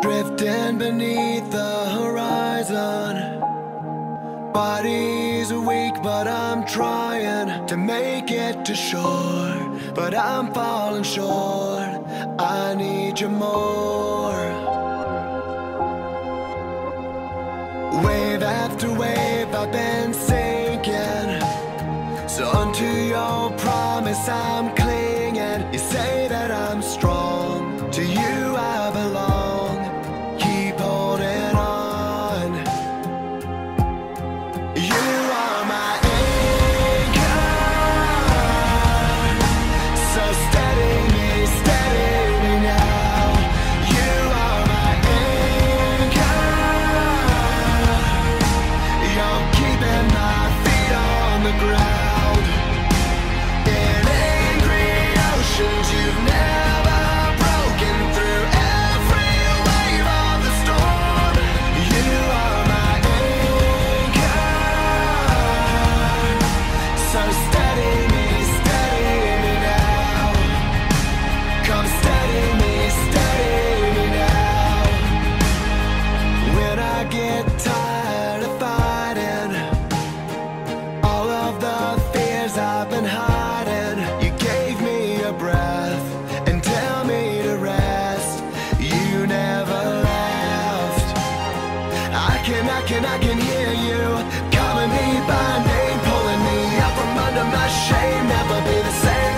drifting beneath the horizon. Body's weak, but I'm trying to make it to shore. But I'm falling short. I need you more. Wave after wave, I've been sinking. So unto your promise, I'm clinging. can, I can, I can hear you. Calling me by name, pulling me out from under my shame Never be the same.